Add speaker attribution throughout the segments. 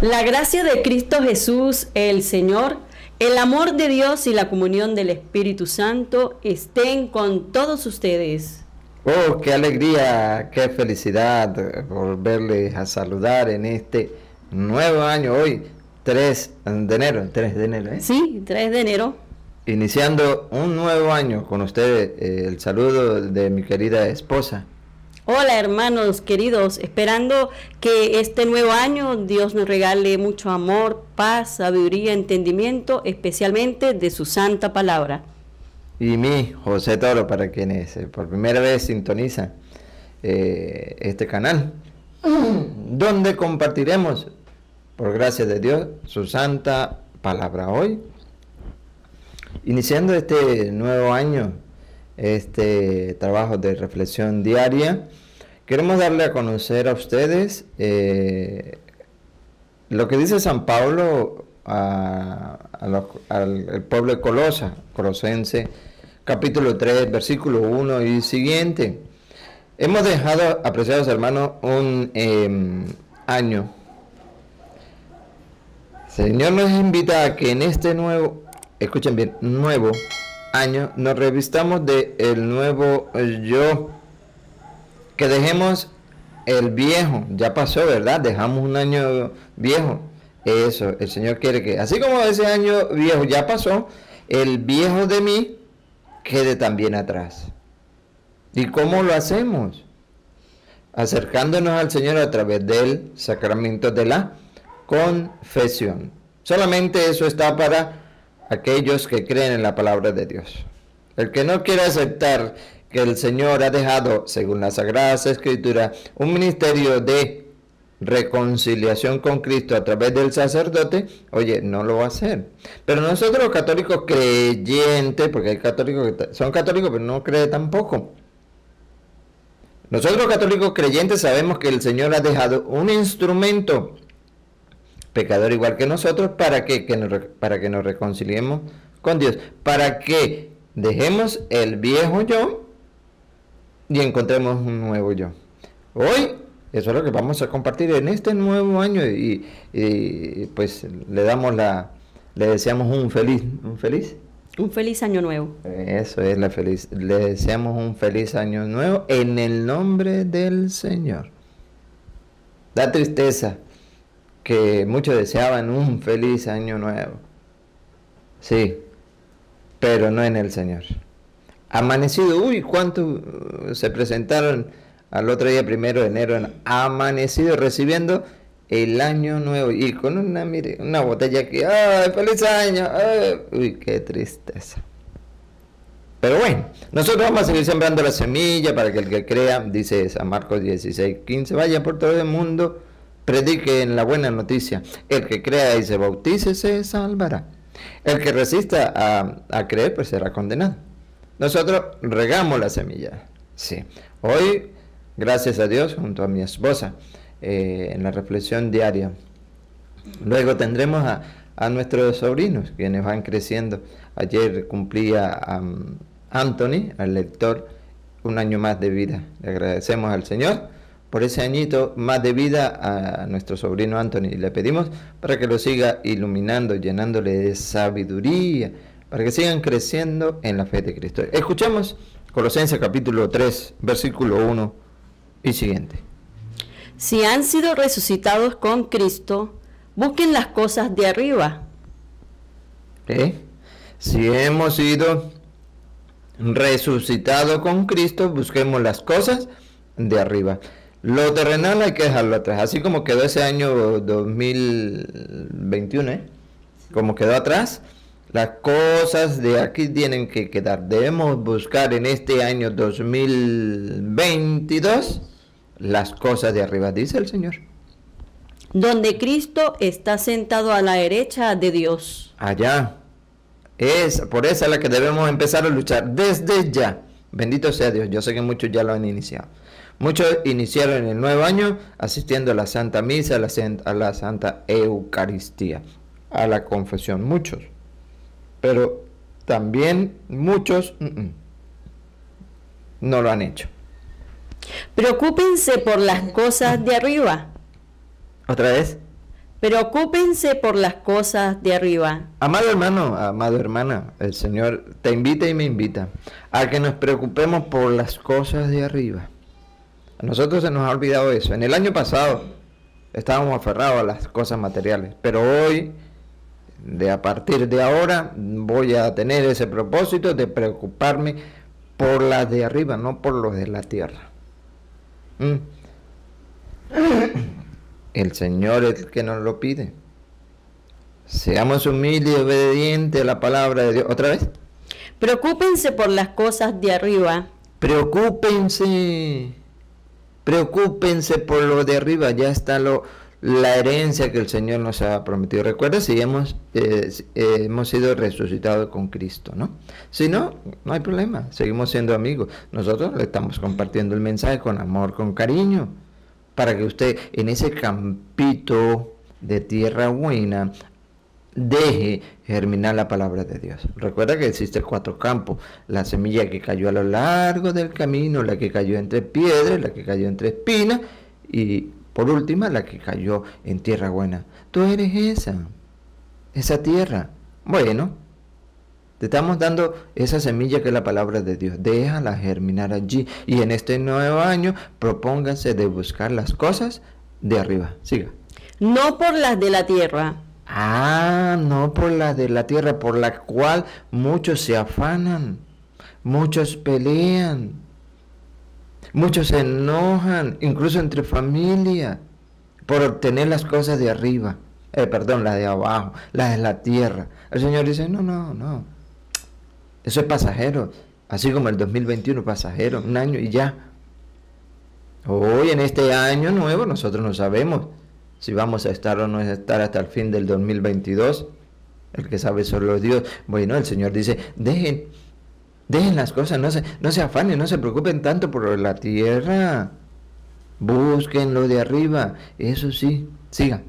Speaker 1: La gracia de Cristo Jesús, el Señor, el amor de Dios y la comunión del Espíritu Santo estén con todos ustedes.
Speaker 2: Oh, qué alegría, qué felicidad volverles a saludar en este nuevo año, hoy 3 de enero, 3 de enero, ¿eh?
Speaker 1: Sí, 3 de enero.
Speaker 2: Iniciando un nuevo año con ustedes, eh, el saludo de mi querida esposa.
Speaker 1: Hola hermanos queridos, esperando que este nuevo año Dios nos regale mucho amor, paz, sabiduría, entendimiento, especialmente de su santa palabra.
Speaker 2: Y mi José Toro, para quienes eh, por primera vez sintonizan eh, este canal, donde compartiremos, por gracia de Dios, su santa palabra hoy. Iniciando este nuevo año, este trabajo de reflexión diaria, Queremos darle a conocer a ustedes eh, lo que dice San Pablo al, pueblo de Colosa, Colosense, capítulo 3, versículo 1 y siguiente. Hemos dejado, apreciados hermanos, un em, año. Señor nos invita a que en este nuevo, escuchen bien, nuevo año, nos revistamos de el nuevo yo que dejemos el viejo, ya pasó, ¿verdad? Dejamos un año viejo. Eso, el Señor quiere que, así como ese año viejo ya pasó, el viejo de mí quede también atrás. ¿Y cómo lo hacemos? Acercándonos al Señor a través del sacramento de la confesión. Solamente eso está para aquellos que creen en la palabra de Dios. El que no quiere aceptar que el Señor ha dejado, según las Sagradas Escrituras, un ministerio de reconciliación con Cristo a través del sacerdote, oye, no lo va a hacer. Pero nosotros los católicos creyentes, porque hay católicos que son católicos pero no creen tampoco. Nosotros los católicos creyentes sabemos que el Señor ha dejado un instrumento pecador igual que nosotros para que, para que nos reconciliemos con Dios, para que dejemos el viejo yo y encontremos un nuevo yo. Hoy, eso es lo que vamos a compartir en este nuevo año y, pues le damos la, le deseamos un feliz, un feliz.
Speaker 1: Un feliz año nuevo.
Speaker 2: Eso es la feliz. Le deseamos un feliz año nuevo en el nombre del Señor. Da tristeza que muchos deseaban un feliz año nuevo. Sí, pero no en el Señor amanecido, uy, ¿cuántos uh, se presentaron al otro día, primero de enero, amanecido recibiendo el año nuevo y con una, mire, una botella que, ¡ay, feliz año! uy, qué tristeza. Pero bueno, nosotros vamos a seguir sembrando la semilla para que el que crea, dice San Marcos 16, 15, vaya por todo el mundo, predique en la buena noticia. El que crea y se bautice se salvará. El que resista a, a creer, pues será condenado. Nosotros regamos la semilla. Sí. Hoy, gracias a Dios, junto a mi esposa, eh, en la reflexión diaria. Luego tendremos a, nuestros sobrinos, quienes van creciendo. Ayer cumplía Anthony, al lector, un año más de vida. Le agradecemos al Señor por ese añito más de vida a nuestro sobrino Anthony. Le pedimos para que lo siga iluminando, llenándole de sabiduría, para que sigan creciendo en la fe de Cristo. Escuchamos Colosenses capítulo 3, versículo 1 y siguiente.
Speaker 1: Si han sido resucitados con Cristo, busquen las cosas de arriba.
Speaker 2: ¿Eh? Si hemos sido resucitados con Cristo, busquemos las cosas de arriba. Lo terrenal hay que dejarlo atrás, así como quedó ese año 2021, ¿eh? como quedó atrás, las cosas de aquí tienen que quedar. Debemos buscar en este año 2022 las cosas de arriba, dice el Señor.
Speaker 1: Donde Cristo está sentado a la derecha de Dios.
Speaker 2: Allá. Es por esa la que debemos empezar a luchar desde ya. Bendito sea Dios. Yo sé que muchos ya lo han iniciado. Muchos iniciaron el nuevo año asistiendo a la Santa Misa, a la, a la Santa Eucaristía, a la confesión. Muchos pero también muchos mm, mm, no lo han hecho.
Speaker 1: Preocúpense por las cosas de arriba.
Speaker 2: ¿Otra vez?
Speaker 1: Preocúpense por las cosas de arriba.
Speaker 2: Amado hermano, amado hermana, el Señor te invita y me invita a que nos preocupemos por las cosas de arriba. A nosotros se nos ha olvidado eso. En el año pasado estábamos aferrados a las cosas materiales, pero hoy, de a partir de ahora, voy a tener ese propósito de preocuparme por las de arriba, no por los de la tierra. ¿Mm? El Señor es el que nos lo pide. Seamos humildes y obedientes a la palabra de Dios. ¿Otra vez?
Speaker 1: Preocúpense por las cosas de arriba.
Speaker 2: Preocúpense. Preocúpense por lo de arriba. Ya está lo, la herencia que el Señor nos ha prometido. Recuerda si hemos, eh, eh, hemos sido resucitados con Cristo, ¿no? Si no, no hay problema. Seguimos siendo amigos. Nosotros le estamos compartiendo el mensaje con amor, con cariño para que usted en ese campito de tierra buena deje germinar la palabra de Dios. Recuerda que existen cuatro campos. La semilla que cayó a lo largo del camino, la que cayó entre piedras, la que cayó entre espinas y por última la que cayó en tierra buena. Tú eres esa, esa tierra. Bueno, te estamos dando esa semilla que es la palabra de Dios. Déjala germinar allí. Y en este nuevo año propónganse de buscar las cosas de arriba. Siga.
Speaker 1: No por las de la tierra.
Speaker 2: Ah, no por las de la tierra, por la cual muchos se afanan, muchos pelean, muchos se enojan, incluso entre familia, por obtener las cosas de arriba. Eh, perdón, las de abajo, las de la tierra. El Señor dice, no, no, no. Eso es pasajero, así como el 2021 pasajero, un año y ya. Hoy en este año nuevo nosotros no sabemos si vamos a estar o no estar hasta el fin del 2022. El que sabe solo Dios. Bueno, el Señor dice, dejen, dejen las cosas, no se, no se afanen, no se preocupen tanto por la tierra. Busquen lo de arriba, eso sí, siga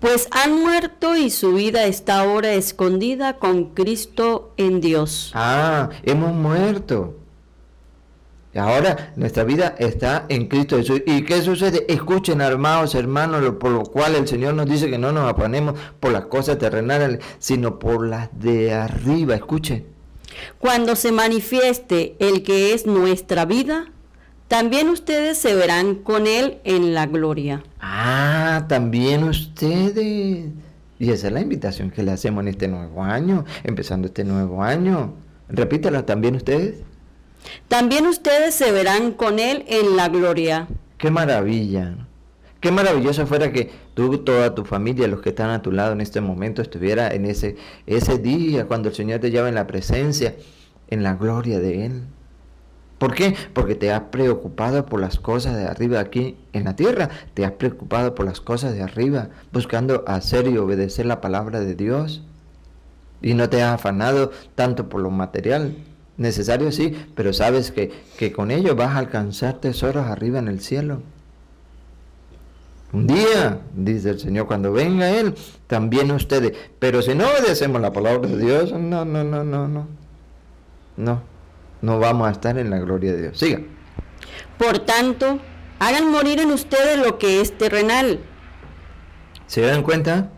Speaker 1: pues han muerto y su vida está ahora escondida con Cristo en Dios.
Speaker 2: Ah, hemos muerto. Y ahora nuestra vida está en Cristo Jesús. ¿Y qué sucede? Escuchen, armados hermanos, por lo cual el Señor nos dice que no nos apanemos por las cosas terrenales, sino por las de arriba. Escuchen.
Speaker 1: Cuando se manifieste el que es nuestra vida, también ustedes se verán con Él en la gloria.
Speaker 2: Ah, también ustedes. Y esa es la invitación que le hacemos en este nuevo año, empezando este nuevo año. Repítalo, también ustedes.
Speaker 1: También ustedes se verán con Él en la gloria.
Speaker 2: Qué maravilla. Qué maravilloso fuera que tú, toda tu familia, los que están a tu lado en este momento, estuviera en ese, ese día cuando el Señor te lleva en la presencia, en la gloria de Él. ¿Por qué? Porque te has preocupado por las cosas de arriba aquí en la tierra. Te has preocupado por las cosas de arriba, buscando hacer y obedecer la palabra de Dios. Y no te has afanado tanto por lo material. Necesario sí, pero sabes que, que con ello vas a alcanzar tesoros arriba en el cielo. Un día, dice el Señor, cuando venga Él, también ustedes. Pero si no obedecemos la palabra de Dios, no, no, no, no, no. No no vamos a estar en la gloria de Dios. Siga.
Speaker 1: Por tanto, hagan morir en ustedes lo que es terrenal.
Speaker 2: ¿Se dan cuenta?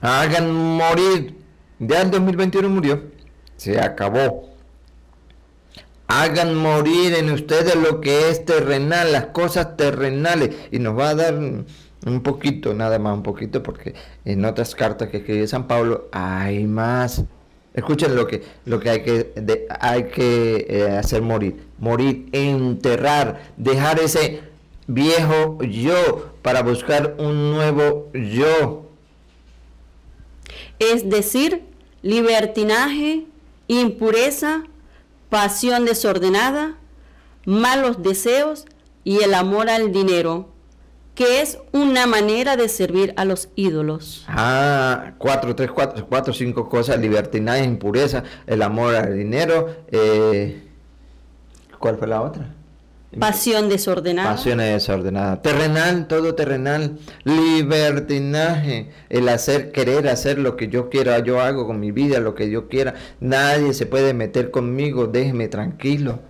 Speaker 2: Hagan morir. Ya el 2021 murió. Se acabó. Hagan morir en ustedes lo que es terrenal, las cosas terrenales. Y nos va a dar un poquito, nada más un poquito, porque en otras cartas que escribe San Pablo hay más. Escuchen lo que, lo que hay que, hay que eh, hacer morir. Morir, enterrar, dejar ese viejo yo para buscar un nuevo yo.
Speaker 1: Es decir, libertinaje, impureza, pasión desordenada, malos deseos y el amor al dinero que es una manera de servir a los ídolos.
Speaker 2: Ah, cuatro, tres, cuatro, cuatro, cinco cosas, libertinaje, impureza, el amor al dinero. Eh, ¿Cuál fue la otra?
Speaker 1: Pasión desordenada.
Speaker 2: Pasión desordenada. Terrenal, todo terrenal. Libertinaje. El hacer, querer hacer lo que yo quiera. Yo hago con mi vida lo que yo quiera. Nadie se puede meter conmigo. Déjeme tranquilo.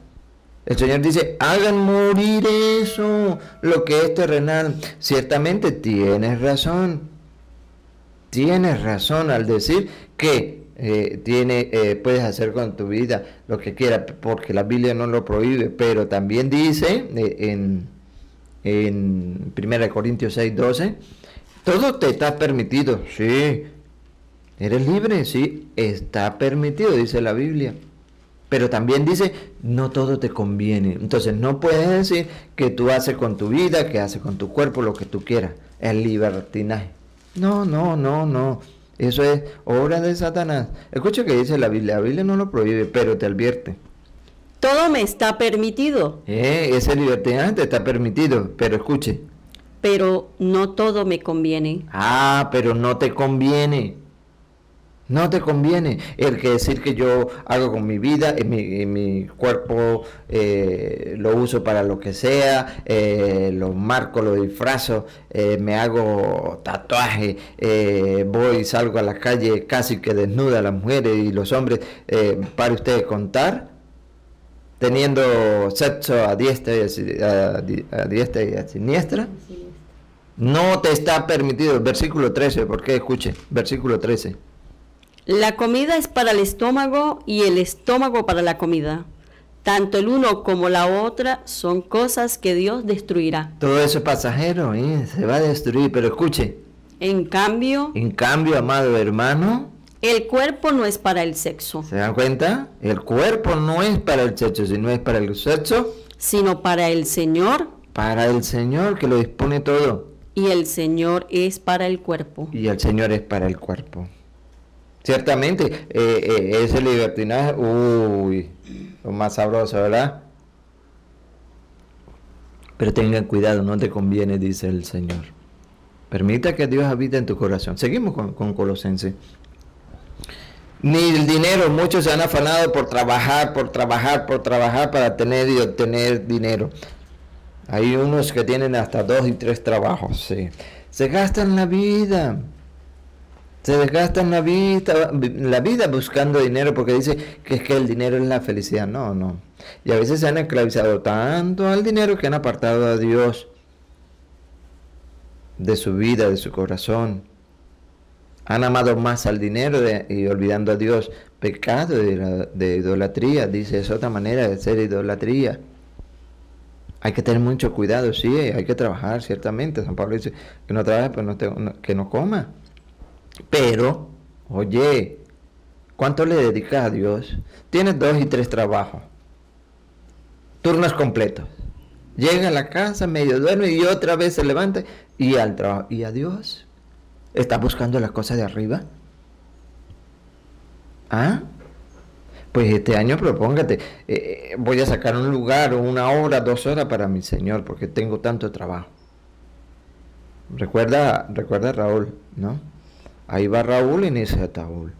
Speaker 2: El Señor dice, hagan morir eso, lo que es terrenal. Ciertamente tienes razón. tienes razón al decir que eh, eh, puedes hacer con tu vida lo que quieras, porque la Biblia no lo prohíbe, pero también dice eh, en, en 1 Corintios 6, 12, todo te está permitido, sí, eres libre, sí, está permitido, dice la Biblia. Pero también dice, no todo te conviene. Entonces no puedes decir que tú haces con tu vida, que haces con tu cuerpo lo que tú quieras. Es libertinaje. No, no, no, no. Eso es obra de Satanás. Escucha que dice la Biblia. La Biblia no lo prohíbe, pero te advierte.
Speaker 1: Todo me está permitido.
Speaker 2: Eh, ese libertinaje te está permitido, pero escuche.
Speaker 1: Pero no todo me conviene.
Speaker 2: Ah, pero no te conviene. No te conviene el que decir que yo hago con mi vida, en mi, mi cuerpo eh, lo uso para lo que sea, eh, lo marco, lo disfrazo, eh, me hago tatuaje, voy, salgo a la calle casi que desnuda a las mujeres y los hombres, para ustedes contar, teniendo sexo a diestra y a, a diestra y a siniestra. No te está permitido, versículo 13, porque escuche, versículo 13.
Speaker 1: La comida es para el estómago y el estómago para la comida. Tanto el uno como la otra son cosas que Dios destruirá.
Speaker 2: Todo eso es pasajero, ¿eh? se va a destruir, pero escuche.
Speaker 1: En cambio,
Speaker 2: en cambio, amado hermano,
Speaker 1: el cuerpo no es para el sexo.
Speaker 2: ¿Se dan cuenta? El cuerpo no es para el sexo, sino es para el sexo,
Speaker 1: sino para el Señor.
Speaker 2: Para el Señor que lo dispone todo.
Speaker 1: Y el Señor es para el cuerpo.
Speaker 2: Y el Señor es para el cuerpo. Ciertamente, eh, eh, ese libertinaje, uy, lo más sabroso, ¿verdad? Pero tengan cuidado, no te conviene, dice el Señor. Permita que Dios habite en tu corazón. Seguimos con, con Colosense. Ni el dinero, muchos se han afanado por trabajar, por trabajar, por trabajar para tener y obtener dinero. Hay unos que tienen hasta dos y tres trabajos, sí. Se gastan la vida se desgastan la vida, la vida buscando dinero porque dice que es que el dinero es la felicidad. No, no. Y a veces se han esclavizado tanto al dinero que han apartado a Dios de su vida, de su corazón. Han amado más al dinero y olvidando a Dios. Pecado de, idolatría, dice, es otra manera de ser idolatría. Hay que tener mucho cuidado, sí, hay que trabajar, ciertamente. San Pablo dice que no trabaje, pues no que no coma. Pero, oye, ¿cuánto le dedicas a Dios? Tienes dos y tres trabajos, turnos completos. Llega a la casa, medio duerme y otra vez se levanta y al trabajo. ¿Y a Dios? ¿Está buscando las cosas de arriba? ¿Ah? Pues este año propóngate, eh, voy a sacar un lugar, una hora, dos horas para mi Señor, porque tengo tanto trabajo. Recuerda, recuerda Raúl, ¿no? Ahí va Raúl en ese ataúd.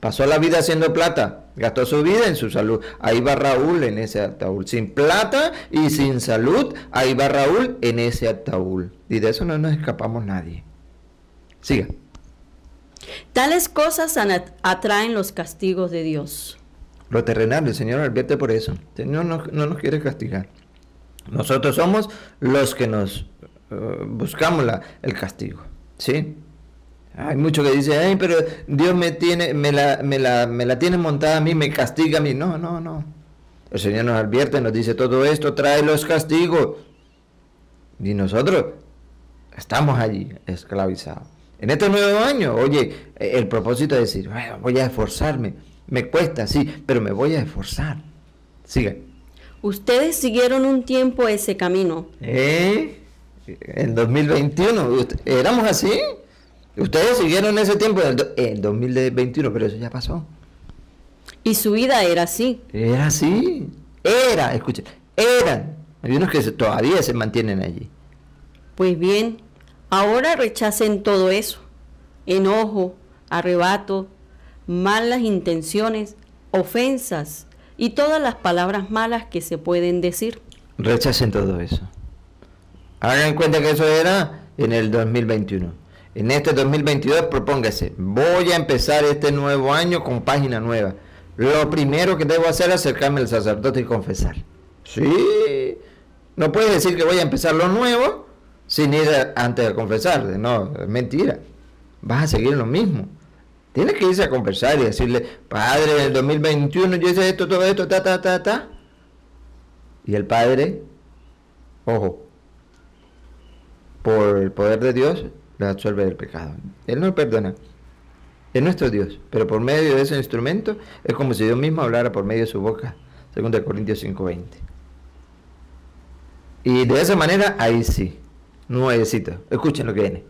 Speaker 2: Pasó la vida haciendo plata, gastó su vida en su salud. Ahí va Raúl en ese ataúd. Sin plata y sin salud, ahí va Raúl en ese ataúd. Y de eso no nos escapamos nadie. Siga.
Speaker 1: Tales cosas atraen los castigos de Dios.
Speaker 2: Lo terrenal, el Señor advierte por eso. El Señor no, nos quiere castigar. Nosotros somos los que nos eh, buscamos la, el castigo. ¿Sí? Hay muchos que dicen, ay, pero Dios me tiene, me la, me la, me la tiene montada a mí, me castiga a mí. No, no, no. El Señor nos advierte, nos dice todo esto, trae los castigos. Y nosotros estamos allí, esclavizados. En este nuevo año, oye, el propósito es decir, voy a esforzarme. Me cuesta, sí, pero me voy a esforzar. Sigue.
Speaker 1: Ustedes siguieron un tiempo ese camino.
Speaker 2: ¿Eh? En 2021, ¿éramos así? Ustedes siguieron ese tiempo en 2021, pero eso ya pasó.
Speaker 1: Y su vida era así.
Speaker 2: Era así. Era, escuchen, eran. Hay unos que todavía se mantienen allí.
Speaker 1: Pues bien, ahora rechacen todo eso. Enojo, arrebato, malas intenciones, ofensas y todas las palabras malas que se pueden decir.
Speaker 2: Rechacen todo eso. Hagan cuenta que eso era en el 2021 en este 2022 propóngase, voy a empezar este nuevo año con página nueva. Lo primero que debo hacer es acercarme al sacerdote y confesar. Sí, no puedes decir que voy a empezar lo nuevo sin ir antes de confesar. No, es mentira. vas a seguir lo mismo. Tienes que irse a conversar y decirle, padre, en el 2021 yo hice esto, todo esto, ta, ta, ta, ta. Y el padre, ojo, por el poder de Dios, le absuelve del pecado. Él no perdona. Es nuestro Dios, pero por medio de ese instrumento es como si Dios mismo hablara por medio de su boca, según Corintios 5:20. Y de esa manera, ahí sí, nuevecito. Escuchen lo que viene.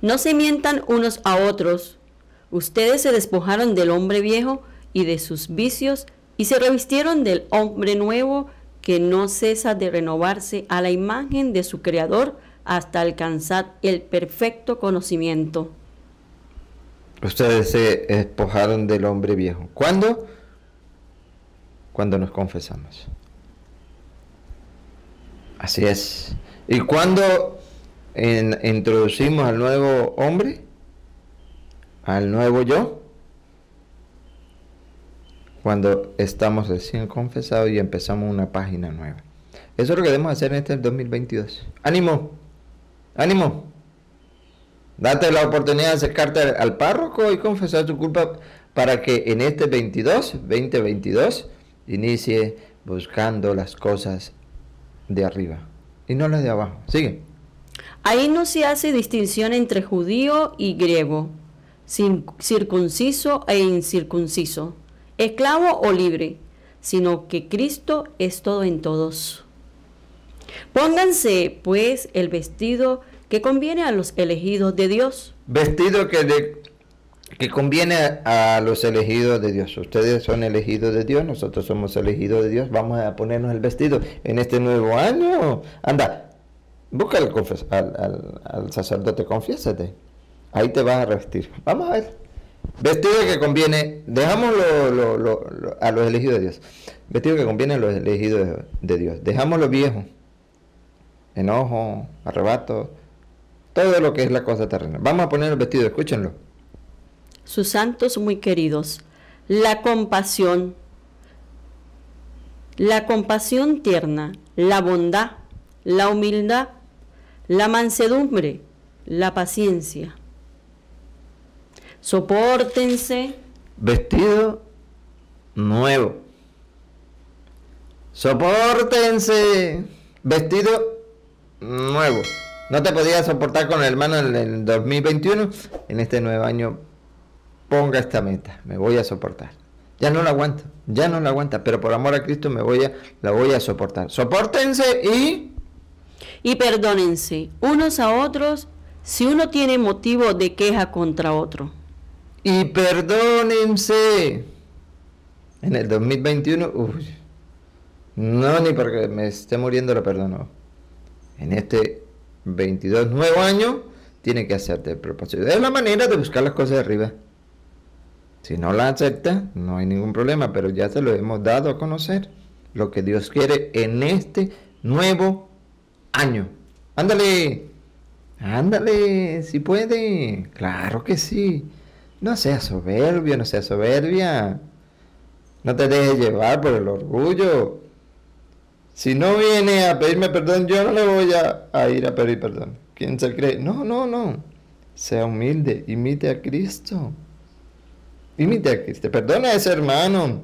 Speaker 1: No se mientan unos a otros. Ustedes se despojaron del hombre viejo y de sus vicios y se revistieron del hombre nuevo que no cesa de renovarse a la imagen de su Creador hasta alcanzar el perfecto conocimiento.
Speaker 2: Ustedes se despojaron del hombre viejo. ¿Cuándo? Cuando nos confesamos. Así es. ¿Y cuando introducimos al nuevo hombre? Al nuevo yo. Cuando estamos recién confesados y empezamos una página nueva. Eso es lo que debemos hacer en este 2022. ¡Ánimo! ¡Ánimo! Date la oportunidad de acercarte al, párroco y confesar tu culpa para que en este 22, 2022, inicie buscando las cosas de arriba y no las de abajo. Sigue.
Speaker 1: Ahí no se hace distinción entre judío y griego, circunciso e incircunciso, esclavo o libre, sino que Cristo es todo en todos. Pónganse, pues, el vestido que conviene a los elegidos de Dios.
Speaker 2: Vestido que, que conviene a los elegidos de Dios. Ustedes son elegidos de Dios, nosotros somos elegidos de Dios. Vamos a ponernos el vestido en este nuevo año. Anda, busca al, al, sacerdote, confiésate. Ahí te vas a revestir. Vamos a ver. Vestido que conviene, dejamos a los elegidos de Dios. Vestido que conviene a los elegidos de Dios. Dejamos lo viejo. Enojo, arrebato, todo lo que es la cosa terrena. Vamos a poner el vestido, escúchenlo.
Speaker 1: Sus santos muy queridos, la compasión, la compasión tierna, la bondad, la humildad, la mansedumbre, la paciencia. Sopórtense.
Speaker 2: Vestido nuevo. Sopórtense. Vestido nuevo no te podías soportar con el hermano en el 2021, en este nuevo año ponga esta meta, me voy a soportar. Ya no la aguanto, ya no la aguanta, pero por amor a Cristo me voy a, la voy a soportar. Sopórtense y...
Speaker 1: Y perdónense unos a otros si uno tiene motivo de queja contra otro.
Speaker 2: Y perdónense. En el 2021, uy, no ni porque me esté muriendo lo perdono. En este 22 nuevo año, tiene que hacerte el propósito. Es la manera de buscar las cosas de arriba. Si no la acepta, no hay ningún problema, pero ya te lo hemos dado a conocer. Lo que Dios quiere en este nuevo año. Ándale, ándale, si puede. Claro que sí. No seas soberbio, no seas soberbia. No te dejes llevar por el orgullo. Si no viene a pedirme perdón, yo no le voy a, ir a pedir perdón. ¿Quién se cree? No, no, no. Sea humilde, imite a Cristo. Imite a Cristo. Perdona a ese hermano.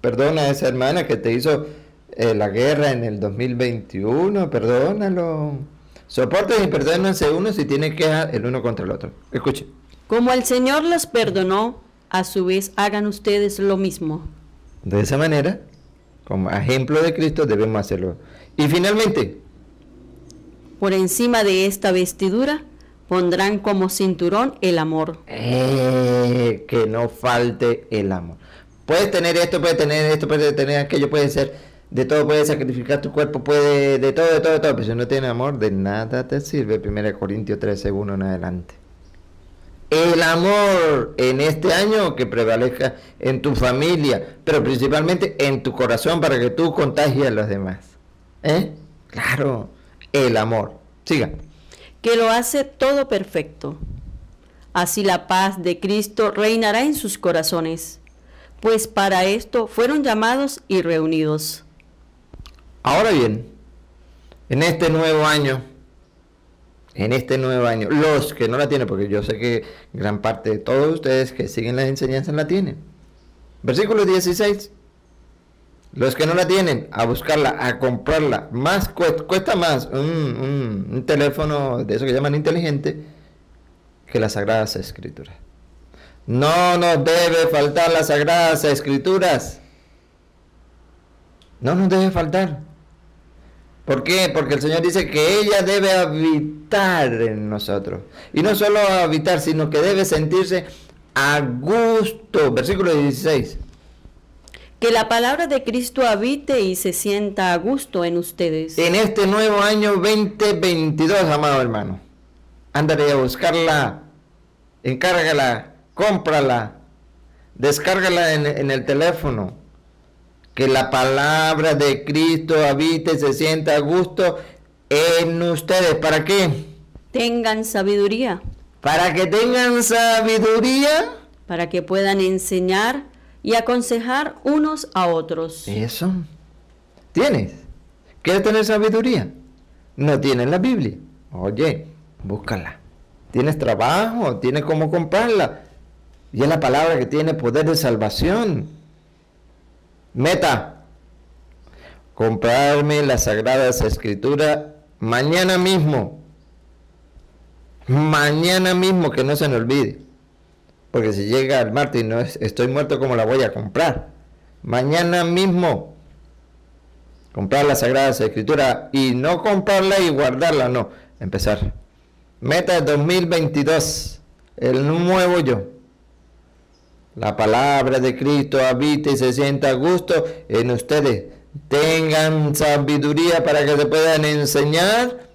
Speaker 2: Perdona a esa hermana que te hizo eh, la guerra en el 2021. Perdónalo. Soporten y perdónense uno si tiene queja el uno contra el otro. Escuche.
Speaker 1: Como el Señor los perdonó, a su vez hagan ustedes lo mismo.
Speaker 2: De esa manera, como ejemplo de Cristo debemos hacerlo. Y finalmente,
Speaker 1: por encima de esta vestidura pondrán como cinturón el amor.
Speaker 2: Eh, que no falte el amor. Puedes tener esto, puedes tener esto, puedes tener aquello, puede ser de todo, puedes sacrificar tu cuerpo, puede de todo, de todo, de todo. Pero si no tienes amor, de nada te sirve. 1 Corintios 13, 1 en adelante el amor en este año que prevalezca en tu familia, pero principalmente en tu corazón para que tú contagies a los demás. ¿Eh? Claro, el amor. Siga.
Speaker 1: Que lo hace todo perfecto. Así la paz de Cristo reinará en sus corazones, pues para esto fueron llamados y reunidos.
Speaker 2: Ahora bien, en este nuevo año, en este nuevo año, los que no la tienen, porque yo sé que gran parte de todos ustedes que siguen las enseñanzas la tienen. Versículo 16. Los que no la tienen, a buscarla, a comprarla, más cuesta, más un, un, teléfono de eso que llaman inteligente que las Sagradas Escrituras. No nos debe faltar las Sagradas Escrituras. No nos debe faltar. ¿Por qué? Porque el Señor dice que ella debe habitar en nosotros. Y no solo habitar, sino que debe sentirse a gusto. Versículo 16.
Speaker 1: Que la palabra de Cristo habite y se sienta a gusto en ustedes.
Speaker 2: En este nuevo año 2022, amado hermano. Ándale a buscarla, encárgala, cómprala, descárgala en, en el teléfono. Que la palabra de Cristo habite y se sienta a gusto en ustedes. ¿Para qué?
Speaker 1: Tengan sabiduría.
Speaker 2: Para que tengan sabiduría.
Speaker 1: Para que puedan enseñar y aconsejar unos a otros.
Speaker 2: Eso. ¿Tienes? ¿Quieres tener sabiduría? No tienes la Biblia. Oye, búscala. ¿Tienes trabajo? ¿Tienes cómo comprarla? Y es la palabra que tiene poder de salvación. Meta. Comprarme las sagradas escrituras mañana mismo. Mañana mismo, que no se me olvide. Porque si llega el martes y no estoy muerto, ¿cómo la voy a comprar? Mañana mismo comprar la Sagrada Escritura y no comprarla y guardarla, no, empezar. Meta 2022, el nuevo yo. La palabra de Cristo habite y se sienta a gusto en ustedes. Tengan sabiduría para que se puedan enseñar.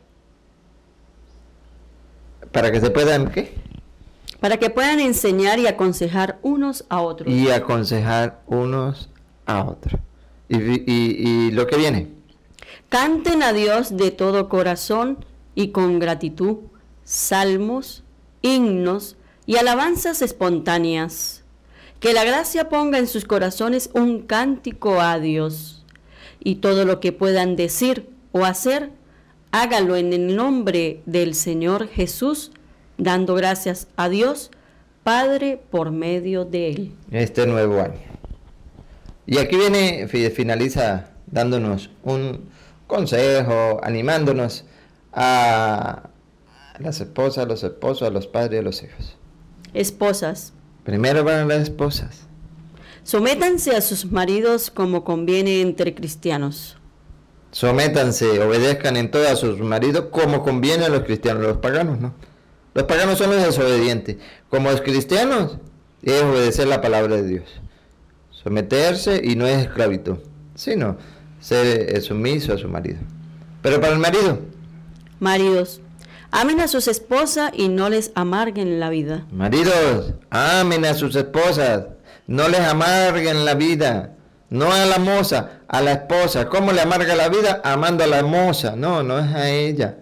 Speaker 2: Para que se puedan, ¿qué?
Speaker 1: para que puedan enseñar y aconsejar unos a otros.
Speaker 2: Y aconsejar unos a otros. Y, lo que viene.
Speaker 1: Canten a Dios de todo corazón y con gratitud, salmos, himnos y alabanzas espontáneas. Que la gracia ponga en sus corazones un cántico a Dios. Y todo lo que puedan decir o hacer, hágalo en el nombre del Señor Jesús dando gracias a Dios Padre por medio de él.
Speaker 2: Este nuevo año. Y aquí viene, finaliza dándonos un consejo, animándonos a las esposas, a los esposos, a los padres a los hijos.
Speaker 1: Esposas.
Speaker 2: Primero van las esposas.
Speaker 1: Sométanse a sus maridos como conviene entre cristianos.
Speaker 2: Sométanse, obedezcan en todo a sus maridos como conviene a los cristianos, los paganos, ¿no? Los paganos son los desobedientes. Como los cristianos, es obedecer la palabra de Dios. Someterse y no es esclavitud, sino ser sumiso a su marido. Pero para el marido.
Speaker 1: Maridos, amen a sus esposas y no les amarguen la vida.
Speaker 2: Maridos, amen a sus esposas, no les amarguen la vida. No a la moza, a la esposa. ¿Cómo le amarga la vida? Amando a la moza. No, no es a ella.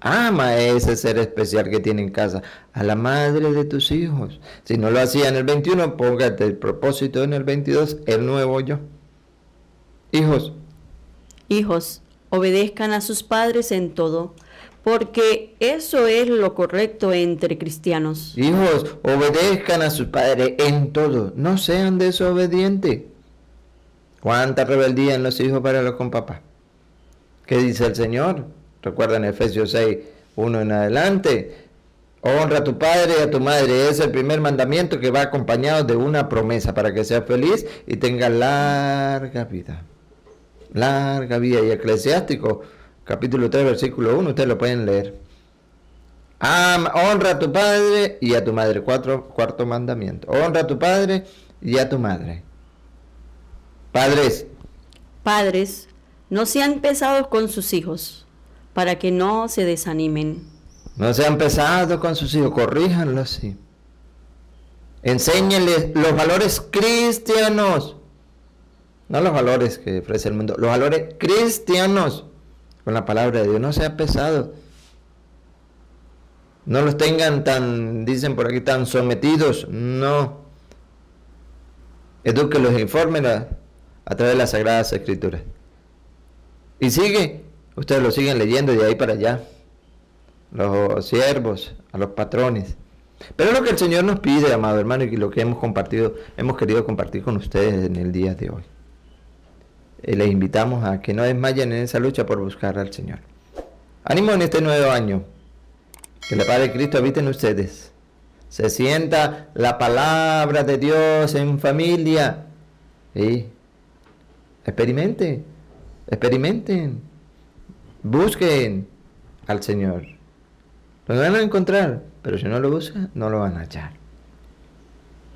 Speaker 2: Ama a ese ser especial que tiene en casa, a la madre de tus hijos. Si no lo hacía en el 21, póngate el propósito en el 22, el nuevo yo. Hijos.
Speaker 1: Hijos, obedezcan a sus padres en todo, porque eso es lo correcto entre cristianos.
Speaker 2: Hijos, obedezcan a sus padres en todo, no sean desobedientes. ¿Cuánta rebeldía en los hijos para los con papá? ¿Qué dice el Señor? Recuerda Efesios 6, 1 en adelante. Honra a tu padre y a tu madre. Es el primer mandamiento que va acompañado de una promesa para que seas feliz y tenga larga vida. Larga vida. Y Eclesiástico, capítulo 3, versículo 1, ustedes lo pueden leer. honra a tu padre y a tu madre. Cuatro, cuarto mandamiento. Honra a tu padre y a tu madre. Padres.
Speaker 1: Padres, no sean pesados con sus hijos para que no se desanimen.
Speaker 2: No sean pesados con sus hijos, corríjanlos, sí. Enséñenles los valores cristianos, no los valores que ofrece el mundo, los valores cristianos con la palabra de Dios. No sean pesados. No los tengan tan, dicen por aquí, tan sometidos. No. Edúquelos, informen a, a través de las Sagradas Escrituras. Y sigue Ustedes lo siguen leyendo de ahí para allá. los siervos, a los patrones. Pero lo que el Señor nos pide, amado hermano, y lo que hemos compartido, hemos querido compartir con ustedes en el día de hoy. Eh, les invitamos a que no desmayen en esa lucha por buscar al Señor. Ánimo en este nuevo año. Que la Padre Cristo habite en ustedes. Se sienta la palabra de Dios en familia. Y experimenten, experimenten, busquen al Señor. Lo van a encontrar, pero si no lo buscan, no lo van a hallar.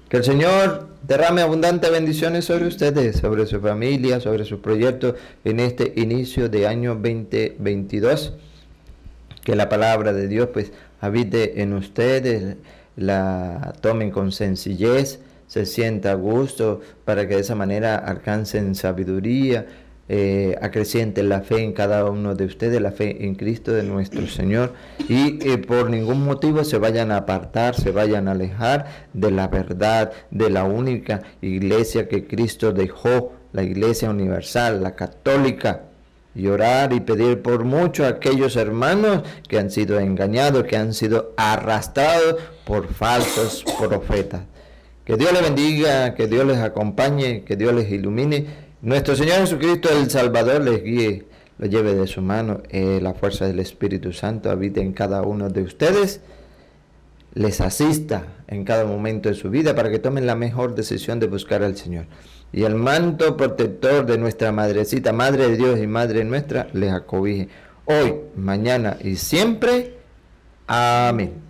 Speaker 2: Que el Señor derrame abundantes bendiciones sobre ustedes, sobre su familia, sobre sus proyectos en este inicio de año 2022. Que la palabra de Dios pues habite en ustedes, la tomen con sencillez, se sienta a gusto para que de esa manera alcancen sabiduría, eh, la fe en cada uno de ustedes, la fe en Cristo de nuestro Señor, y eh, por ningún motivo se vayan a apartar, se vayan a alejar de la verdad, de la única iglesia que Cristo dejó, la iglesia universal, la católica, y orar y pedir por mucho a aquellos hermanos que han sido engañados, que han sido arrastrados por falsos profetas. Que Dios les bendiga, que Dios les acompañe, que Dios les ilumine nuestro Señor Jesucristo, el Salvador, les guíe, lo lleve de su mano. Eh, la fuerza del Espíritu Santo habite en cada uno de ustedes. Les asista en cada momento de su vida para que tomen la mejor decisión de buscar al Señor. Y el manto protector de nuestra Madrecita, Madre de Dios y Madre nuestra, les acobije hoy, mañana y siempre. Amén.